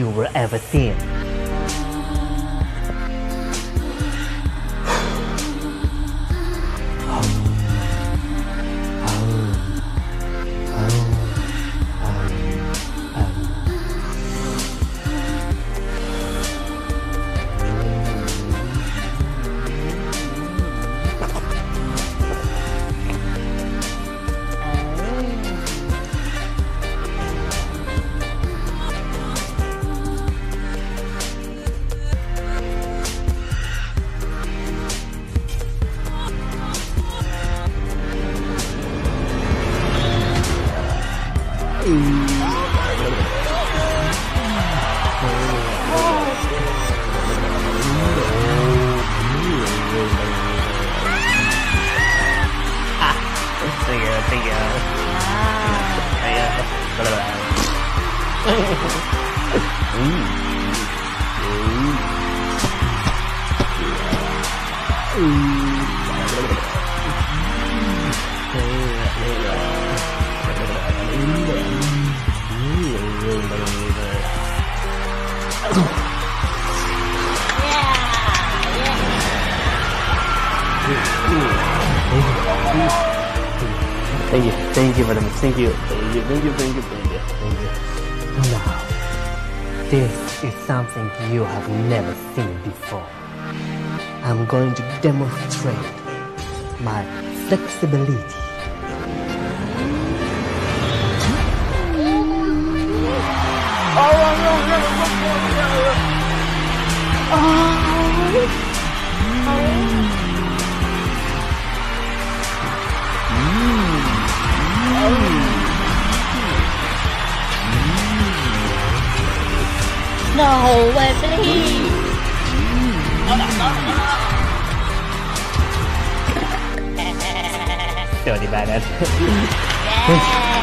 you will ever see. Thank thank you. Thank Thank you, thank very much. Thank you, thank you, thank you, thank you, thank you, thank you. Now, this is something you have never seen before. I'm going to demonstrate my flexibility. No way, please. Dirty bad.